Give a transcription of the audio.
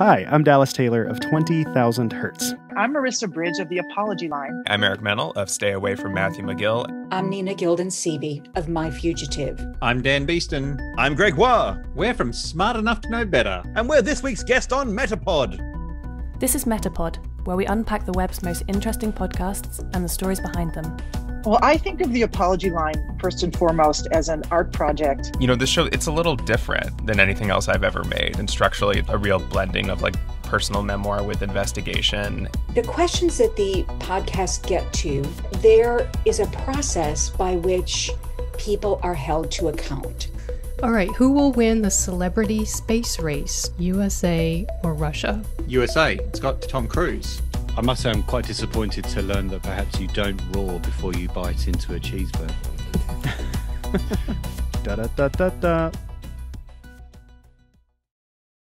Hi, I'm Dallas Taylor of 20,000 Hertz. I'm Marissa Bridge of The Apology Line. I'm Eric Mennel of Stay Away from Matthew MaGill. I'm Nina Gilden Seavey of My Fugitive. I'm Dan Beeston. I'm Greg Wah. We're from Smart Enough to Know Better. And we're this week's guest on Metapod. This is Metapod, where we unpack the web's most interesting podcasts and the stories behind them. Well, I think of the apology line first and foremost as an art project. You know, this show, it's a little different than anything else I've ever made, and structurally, a real blending of like personal memoir with investigation. The questions that the podcasts get to, there is a process by which people are held to account. All right, who will win the celebrity space race, USA or Russia? USA. It's got Tom Cruise. I must say, I'm quite disappointed to learn that perhaps you don't roar before you bite into a cheeseburger. da da da da da.